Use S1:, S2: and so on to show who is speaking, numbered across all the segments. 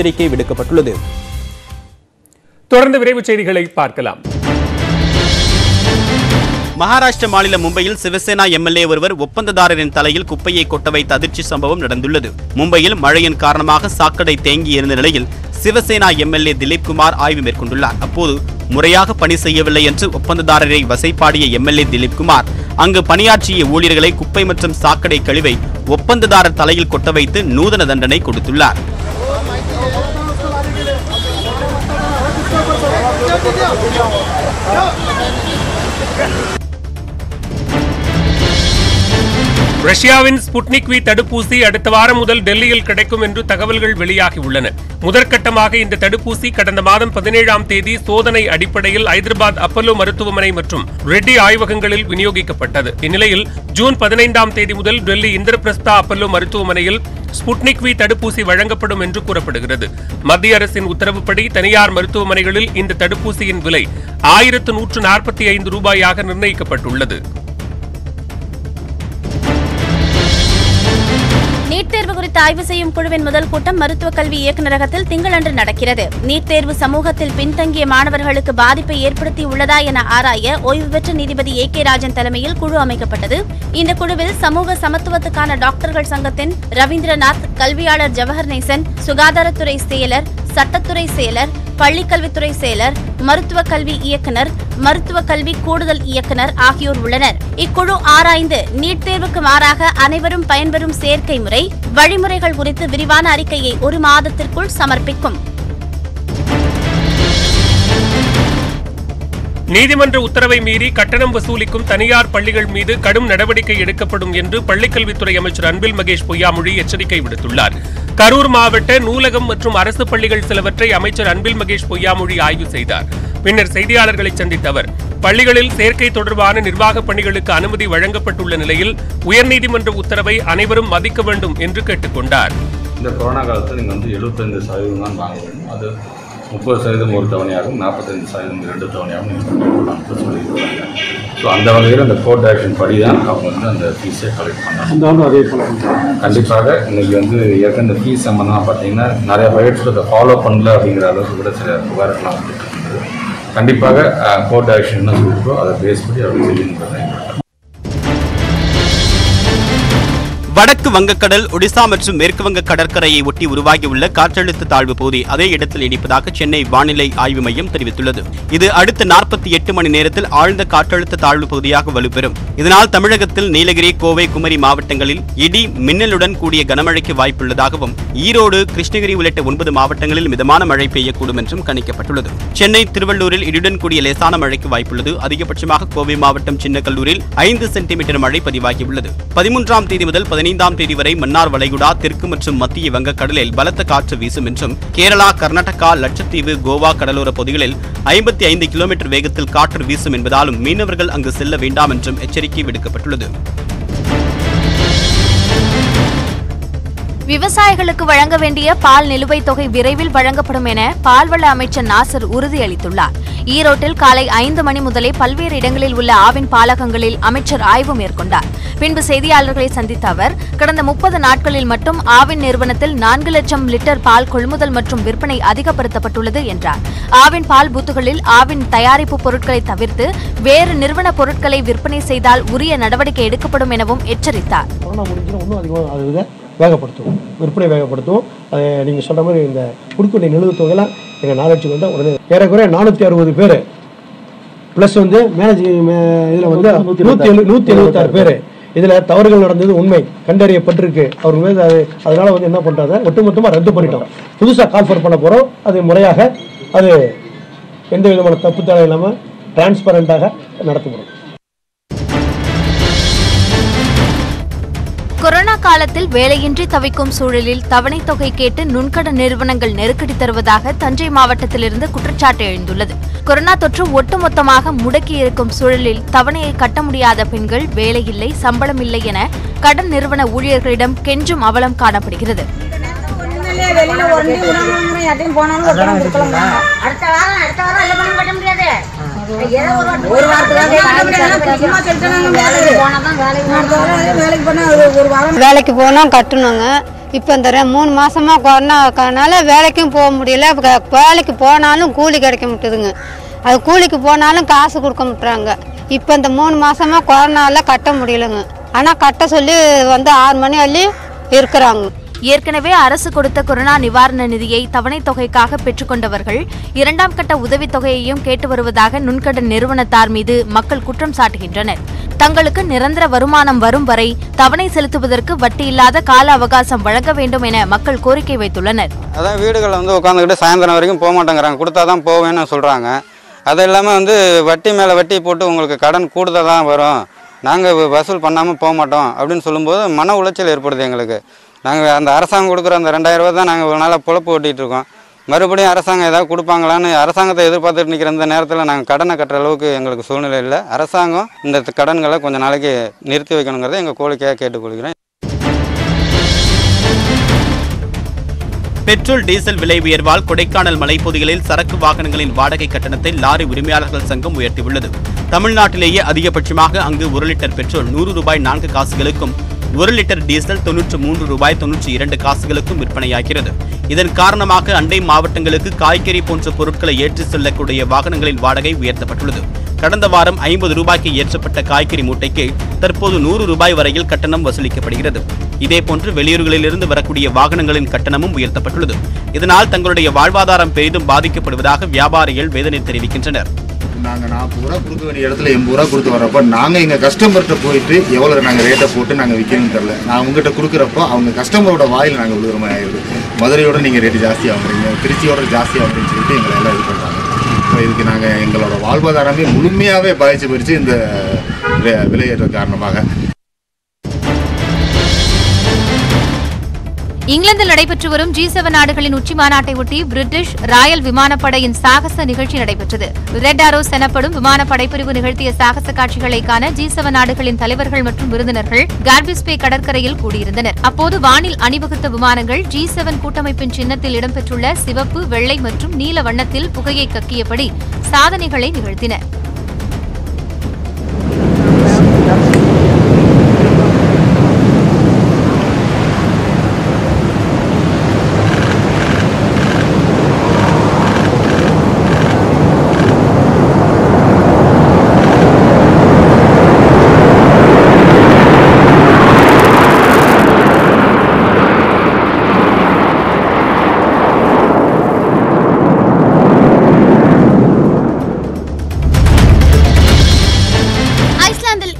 S1: எச்சரிக்கை விடுக்கப்பட்டுள்ளது தொடர்ந்து விரைவு செய்திகளை பார்க்கலாம் மகாராஷ்டிர மாநிலம் மும்பையில் சிவசேனா எம்எல்ஏ ஒருவர் ஒப்பந்ததாரரின் தலையில் குப்பையை கொட்ட வைத்த அதிர்ச்சி சம்பவம் நடந்துள்ளது மும்பையில் மழையின் காரணமாக சாக்கடை தேங்கி இருந்த நிலையில் சிவசேனா எம்எல்ஏ திலீப் குமார் ஆய்வு மேற்கொண்டுள்ளார் அப்போது முறையாக பணி செய்யவில்லை என்று ஒப்பந்ததாரரை வசைப்பாடிய எம்எல்ஏ திலீப் குமார் அங்கு பணியாற்றிய ஊழியர்களை குப்பை மற்றும் சாக்கடை கழிவை ஒப்பந்ததாரர் தலையில் கொட்ட வைத்து நூதன தண்டனை கொடுத்துள்ளார் Yeah.
S2: ரஷ்யாவின் ஸ்புட்னிக் வி தடுப்பூசி அடுத்த வாரம் முதல் டெல்லியில் கிடைக்கும் என்று தகவல்கள் வெளியாகியுள்ளன முதற்கட்டமாக இந்த தடுப்பூசி கடந்த மாதம் பதினேழாம் தேதி சோதனை அடிப்படையில் ஐதராபாத் அப்பல்லோ மருத்துவமனை மற்றும் ரெட்டி ஆய்வகங்களில் விநியோகிக்கப்பட்டது இந்நிலையில் ஜூன் பதினைந்தாம் தேதி முதல் டெல்லி இந்திரபிரஸ்தா அப்பல்லோ மருத்துவமனையில் ஸ்புட்னிக் வி தடுப்பூசி வழங்கப்படும் என்று கூறப்படுகிறது மத்திய அரசின் உத்தரவுப்படி தனியார் மருத்துவமனைகளில் இந்த தடுப்பூசியின் விலை ஆயிரத்து நூற்று நாற்பத்தி ஐந்து ரூபாயாக நிர்ணயிக்கப்பட்டுள்ளது
S3: நீட் தேர்வு குறித்து ஆய்வு செய்யும் குழுவின் முதல் கூட்டம் மருத்துவக் கல்வி இயக்குநரகத்தில் திங்களன்று நடக்கிறது நீட் தேர்வு சமூகத்தில் பின்தங்கிய மாணவர்களுக்கு பாதிப்பை ஏற்படுத்தி உள்ளதா என ஆராய ஓய்வு பெற்ற நீதிபதி ஏ கே ராஜன் தலைமையில் குழு அமைக்கப்பட்டது இந்த குழுவில் சமூக சமத்துவத்துக்கான டாக்டர்கள் சங்கத்தின் ரவீந்திரநாத் கல்வியாளர் ஜவஹர் நேசன் சுகாதாரத்துறை செயலர் சட்டத்துறை செயலர் பள்ளிக்கல்வித்துறை செயலர் மருத்துவ கல்வி இயக்குனர் மருத்துவ கல்வி கூடுதல் இயக்குனர் ஆகியோர் உள்ளனர் இக்குழு ஆராய்ந்து நீட் தேர்வுக்கு மாறாக அனைவரும் பயன்பெறும் சேர்க்கை முறை வழிமுறைகள் குறித்து விரிவான அறிக்கையை ஒரு மாதத்திற்குள் சமர்ப்பிக்கும்
S2: நீதிமன்ற உத்தரவை மீறி கட்டணம் வசூலிக்கும் தனியார் பள்ளிகள் மீது கடும் நடவடிக்கை எடுக்கப்படும் என்று பள்ளிக்கல்வித்துறை அமைச்சர் அன்பில் மகேஷ் பொய்யாமொழி எச்சரிக்கை விடுத்துள்ளார் கரூர் மாவட்ட நூலகம் மற்றும் அரசு பள்ளிகள் சிலவற்றை அமைச்சர் அன்பில் மகேஷ் பொய்யாமொழி ஆய்வு செய்தார் பின்னர் செய்தியாளர்களை சந்தித்த அவர் பள்ளிகளில் சேர்க்கை தொடர்பான நிர்வாகப் பணிகளுக்கு அனுமதி வழங்கப்பட்டுள்ள நிலையில் உயர்நீதிமன்ற உத்தரவை அனைவரும் மதிக்க வேண்டும் என்று கேட்டுக்கொண்டார்
S1: இந்த கொரோனா காலத்தில் நீங்கள் வந்து எழுபத்தைந்து சதவீதம் தான் வாங்க வேண்டும் அது முப்பது சதவீதம் ஒரு தவணையாகவும் நாற்பத்தஞ்சு சதவீதம் இரண்டு தவணையாகவும் நீங்கள்
S2: சொல்லியிருக்காங்க
S1: ஸோ அந்த வகையில் அந்த கோர்ட் ஆக்ஷன் படி தான் அவங்க வந்து அந்த ஃபீஸை கலெக்ட் பண்ணாங்க அதே போல கண்டிப்பாக இன்றைக்கி வந்து ஏற்கனவே இந்த ஃபீஸ் சம்மந்தமாக பார்த்தீங்கன்னா நிறைய பிரைவேட் ஸ்கூல் அதை ஃபாலோ பண்ணல அப்படிங்கிற அளவுக்கு கூட சில புகார்கள்லாம் வந்துட்டு இருக்குது கண்டிப்பாக கோர்ட் ஆக்ஷன் என்ன சொல்லியிருக்கோ அதை பேஸ் பண்ணி அவங்க செய்யணுங்கிறத வடக்கு வங்கக்கடல் ஒடிசா மற்றும் மேற்கு வங்க கடற்கரையை ஒட்டி உருவாகியுள்ள காற்றழுத்த தாழ்வு பகுதி அதே இடத்தில் நீடிப்பதாக சென்னை வானிலை ஆய்வு மையம் தெரிவித்துள்ளது இது அடுத்த நாற்பத்தி எட்டு மணி நேரத்தில் ஆழ்ந்த காற்றழுத்த தாழ்வு பகுதியாக வலுப்பெறும் இதனால் தமிழகத்தில் நீலகிரி கோவை குமரி மாவட்டங்களில் இடி மின்னலுடன் கூடிய கனமழைக்கு வாய்ப்புள்ளதாகவும் ஈரோடு கிருஷ்ணகிரி உள்ளிட்ட ஒன்பது மாவட்டங்களில் மிதமான மழை பெய்யக்கூடும் என்றும் கணிக்கப்பட்டுள்ளது சென்னை திருவள்ளூரில் இடியுடன் கூடிய லேசான மழைக்கு வாய்ப்புள்ளது அதிகபட்சமாக கோவை மாவட்டம் சின்னக்கல்லூரில் ஐந்து சென்டிமீட்டர் மழை பதிவாகியுள்ளது பதிமூன்றாம் தேதி முதல் பதினைந்தாம் தேதி வரை மன்னார் வளைகுடா தெற்கு மற்றும் மத்திய வங்கக்கடலில் பலத்த காற்று வீசும் என்றும் கேரளா கர்நாடகா லட்சத்தீவு கோவா கடலோர பகுதிகளில் ஐம்பத்தி ஐந்து கிலோமீட்டர் வேகத்தில் காற்று வீசும் என்பதாலும் மீனவர்கள் அங்கு செல்ல வேண்டாம் என்றும் எச்சரிக்கை விடுக்கப்பட்டுள்ளது
S4: விவசாயிகளுக்கு வழங்க வேண்டிய பால் நிலுவைத் தொகை விரைவில் வழங்கப்படும் என பால்வள அமைச்சர் நாசர் உறுதியளித்துள்ளார் ஈரோட்டில் காலை ஐந்து மணி முதலே பல்வேறு இடங்களில் உள்ள ஆவின் பாலகங்களில் அமைச்சர் ஆய்வு மேற்கொண்டார் பின்பு செய்தியாளர்களை சந்தித்த அவர் கடந்த முப்பது நாட்களில் மட்டும் ஆவின் நிறுவனத்தில் நான்கு லட்சம் லிட்டர் பால் கொள்முதல் மற்றும் விற்பனை அதிகப்படுத்தப்பட்டுள்ளது என்றார் ஆவின் பால் பூத்துகளில் ஆவின் தயாரிப்பு பொருட்களை தவிர்த்து வேறு நிறுவன பொருட்களை விற்பனை செய்தால் உரிய நடவடிக்கை எடுக்கப்படும் எனவும் எச்சரித்தார்
S2: வேகப்படுத்துவோம் விற்பனை வேகப்படுத்துவோம் அதை நீங்கள் சொல்கிற மாதிரி இந்த குறுக்குண்டை நிலவு தொகையெல்லாம் எங்கள் நாலேஜ் வந்து உடனே ஏறக்குறைய நானூற்றி அறுபது பேர் ப்ளஸ் வந்து மேனேஜிங் இதில் வந்து நூற்றி எழு நூற்றி எழுபத்தாறு பேர் இதில் தவறுகள் நடந்தது உண்மை கண்டறியப்பட்டிருக்கு அவர் மீது அது அதனால் வந்து என்ன பண்ணுறாங்க ஒட்டுமொத்தமாக ரத்து பண்ணிட்டோம் புதுசாக கால்ஃபர் பண்ண போகிறோம் அது முறையாக அது எந்த விதமான தப்பு தலை இல்லாமல் டிரான்ஸ்பரண்ட்டாக நடத்துகிறோம்
S4: காலத்தில் வேலையின்றி தவிக்கும் சூழலில் தவணை தொகை கேட்டு நுண்கடன் நிறுவனங்கள் நெருக்கடி தருவதாக தஞ்சை மாவட்டத்திலிருந்து குற்றச்சாட்டு எழுந்துள்ளது கொரோனா தொற்று ஒட்டுமொத்தமாக முடக்கி இருக்கும் சூழலில் தவணையை கட்ட முடியாத பெண்கள் வேலையில்லை சம்பளம் இல்லை என கடன் நிறுவன ஊழியர்களிடம் கெஞ்சும் அவலம் காணப்படுகிறது வெளியில ஒரு போனாலும் அடுத்த வாரம் அடுத்த வாரம் எல்லாம் பண்ண முடியாது வேலைக்கு போனோம் கட்டணுங்க இப்போ இந்த மூணு மாசமா கொரோனா வேலைக்கும் போக முடியல வேலைக்கு போனாலும் கூலி கிடைக்க மாட்டுதுங்க அது கூலிக்கு போனாலும் காசு கொடுக்க மாட்டுறாங்க இப்போ இந்த மூணு மாசமா கொரோனால கட்ட முடியலங்க ஆனால் கட்ட சொல்லி வந்து ஆறு மணி அள்ளி இருக்கிறாங்க ஏற்கனவே அரசு கொடுத்த கொரோனா நிவாரண நிதியை தவணைத் தொகைக்காக பெற்றுக்கொண்டவர்கள் இரண்டாம் கட்ட உதவித் தொகையையும் கேட்டு வருவதாக நுண்கடன் நிறுவனத்தார் மீது மக்கள் குற்றம் சாட்டுகின்றனர் தங்களுக்கு நிரந்தர வருமானம் வரும் வரை தவணை செலுத்துவதற்கு வட்டி இல்லாத கால அவகாசம் வழங்க வேண்டும் என மக்கள் கோரிக்கை வைத்துள்ளனர்
S1: அதான் வீடுகள் வந்து உட்காந்துக்கிட்டு சாயந்தரம் வரைக்கும் போக மாட்டேங்கிறாங்க கொடுத்தா தான் போவேன்னு சொல்கிறாங்க அது இல்லாமல் வந்து வட்டி மேலே வட்டி போட்டு உங்களுக்கு கடன் கூடுதல் தான் வரும் நாங்கள் வசூல் பண்ணாமல் போக மாட்டோம் அப்படின்னு சொல்லும்போது மன உளைச்சல் ஏற்படுது எங்களுக்கு நாங்கள் அந்த அரசாங்கம் கொடுக்குற அந்த ரெண்டாயிரரூபா தான் நாங்கள் ஒரு நாளாக பொழப்பு ஓட்டிகிட்ருக்கோம் மறுபடியும் அரசாங்கம் ஏதாவது கொடுப்பாங்களான்னு அரசாங்கத்தை எதிர்பார்த்துட்டு நிற்கிற இந்த நேரத்தில் நாங்கள் கடனை கட்டுற அளவுக்கு எங்களுக்கு சூழ்நிலை இல்லை அரசாங்கம் இந்த கடன்களை கொஞ்சம் நாளைக்கு நிறுத்தி வைக்கணுங்கிறத எங்கள் கோரிக்கையாக கேட்டுக்கொள்கிறேன் பெட்ரோல் டீசல் விலை உயர்வால் கொடைக்கானல் மலைப்பகுதிகளில் சரக்கு வாகனங்களின் வாடகை கட்டணத்தை லாரி உரிமையாளர்கள் சங்கம் உயர்த்தியுள்ளது தமிழ்நாட்டிலேயே அதிகபட்சமாக அங்கு ஒரு லிட்டர் பெட்ரோல் நூறு ரூபாய் நான்கு காசுகளுக்கும் ஒரு லிட்டர் டீசல் தொன்னூற்று மூன்று ரூபாய் தொன்னூற்றி இரண்டு காசுகளுக்கும் விற்பனையாகிறது இதன் காரணமாக அண்டை மாவட்டங்களுக்கு காய்கறி போன்ற பொருட்களை ஏற்றிச் செல்லக்கூடிய வாகனங்களின் வாடகை உயர்த்தப்பட்டுள்ளது கடந்த வாரம் ஐம்பது ரூபாய்க்கு ஏற்றப்பட்ட காய்கறி மூட்டைக்கு தற்போது நூறு ரூபாய் வரையில் கட்டணம் வசூலிக்கப்படுகிறது இதேபோன்று வெளியூர்களிலிருந்து வரக்கூடிய வாகனங்களின் கட்டணமும் உயர்த்தப்பட்டுள்ளது இதனால் தங்களுடைய வாழ்வாதாரம் பெரிதும் பாதிக்கப்படுவதாக வியாபாரிகள் வேதனை தெரிவிக்கின்றனர் நாங்கள் நாற்பது ரூபா கொடுக்க வேண்டிய இடத்துல எண்பது ரூபா கொடுத்து வரப்போ நாங்கள் எங்கள் கஸ்டமர்கிட்ட போயிட்டு எவ்வளோ நாங்கள் ரேட்டை போட்டு நாங்கள் விற்கணும்னு தெரில நான் உங்ககிட்ட கொடுக்குறப்போ அவங்க கஸ்டமரோட வாயில் நாங்கள் விழுகிற மாதிரி ஆயிடுது மதுரையோட நீங்கள் ரேட்டு ஜாஸ்தி ஆகுறீங்க திருச்சியோட ஜாஸ்தி ஆகுறீங்கன்னு சொல்லிட்டு எங்களை எல்லாம் இது பண்ணுறாங்க ஸோ இதுக்கு நாங்கள் எங்களோட வாழ்வாதாரமே முழுமையாகவே பாய்ச்சி போயிடுச்சு இந்த விலையேற்ற காரணமாக
S5: இங்கிலாந்தில் நடைபெற்று வரும் ஜி செவன் நாடுகளின் உச்சி மாநாட்டையொட்டி பிரிட்டிஷ் ராயல் விமானப்படையின் சாகச நிகழ்ச்சி நடைபெற்றது ரெட் ஆரோஸ் எனப்படும் விமானப்படை பிரிவு நிகழ்த்திய சாகச காட்சிகளை காண ஜி செவன் நாடுகளின் தலைவர்கள் மற்றும் விருந்தினர்கள் கார்பிஸ்பே கடற்கரையில் கூடியிருந்தனர் அப்போது வானில் அணிவகுத்த விமானங்கள் ஜி செவன் கூட்டமைப்பின் சின்னத்தில் இடம்பெற்றுள்ள சிவப்பு வெள்ளை மற்றும் நீல வண்ணத்தில் புகையை கக்கியபடி சாதனைகளை நிகழ்த்தின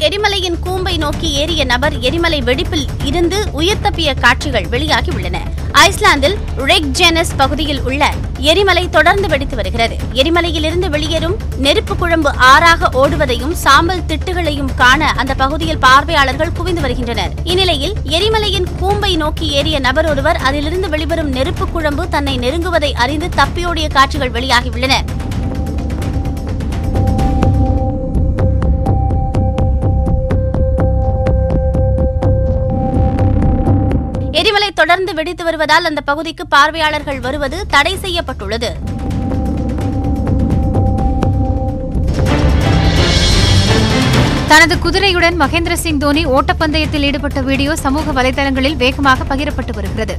S3: எரிமலையின் கூம்பை நோக்கி ஏறிய நபர் எரிமலை வெடிப்பில் இருந்து உயிர் தப்பிய காட்சிகள் வெளியாகி உள்ளன ஐஸ்லாந்தில் ரெக் ஜேனஸ் பகுதியில் உள்ள எரிமலை தொடர்ந்து வெடித்து வருகிறது எரிமலையிலிருந்து வெளியேறும் நெருப்பு குழம்பு ஆறாக ஓடுவதையும் சாம்பல் திட்டுகளையும் காண அந்த பகுதியில் பார்வையாளர்கள் குவிந்து வருகின்றனர் இந்நிலையில் எரிமலையின் கூம்பை நோக்கி ஏறிய நபர் ஒருவர் அதிலிருந்து வெளிவரும் நெருப்பு குழம்பு தன்னை நெருங்குவதை அறிந்து தப்பியோடிய காட்சிகள் வெளியாகியுள்ளன வெடித்து வருவதால் அந்த பகுதிக்கு பார்வையாளர்கள் வருவது தடை செய்யப்பட்டுள்ளது
S5: தனது குதிரையுடன் மகேந்திர சிங் தோனி ஓட்டப்பந்தயத்தில் ஈடுபட்ட வீடியோ சமூக வலைதளங்களில் வேகமாக பகிரப்பட்டு வருகிறது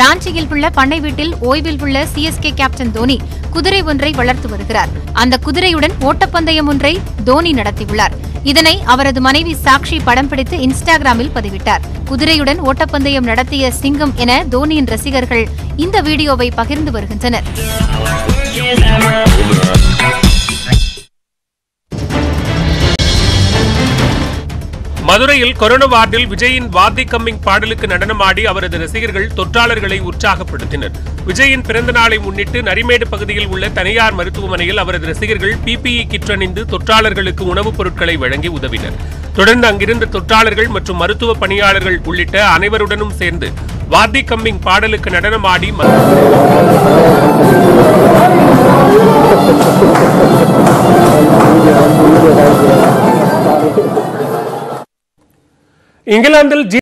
S5: ராஞ்சியில் உள்ள பண்ணை வீட்டில் ஓய்வில் உள்ள சிஎஸ்கே கேப்டன் தோனி குதிரை ஒன்றை வளர்த்து வருகிறார் அந்த குதிரையுடன் ஓட்டப்பந்தயம் ஒன்றை தோனி நடத்தியுள்ளார் இதனை அவரது மனைவி சாக்ஷி படம் பிடித்து இன்ஸ்டாகிராமில் பதிவிட்டார் குதிரையுடன் ஓட்டப்பந்தயம் நடத்திய சிங்கம் என தோனியின் ரசிகர்கள் இந்த வீடியோவை பகிர்ந்து வருகின்றனர்
S2: மதுரையில் கொரோனா வார்டில் விஜயின் வாதி கம்மிங் பாடலுக்கு நடனமாடி அவரது ரசிகர்கள் தொற்றாளர்களை உற்சாகப்படுத்தினர் விஜயின் பிறந்த நாளை முன்னிட்டு நரிமேடு பகுதியில் உள்ள தனியார் மருத்துவமனையில் அவரது ரசிகர்கள் பிபிஇ e கிட் அணிந்து தொற்றாளர்களுக்கு உணவுப் பொருட்களை வழங்கி உதவினர் தொடர்ந்து அங்கிருந்த தொற்றாளர்கள் மற்றும் மருத்துவ பணியாளர்கள் உள்ளிட்ட அனைவருடனும் சேர்ந்து வாதி கம்மிங் பாடலுக்கு நடனமாடி மருத்துவ ഇംഗ്ലണ്ടിൽ ജി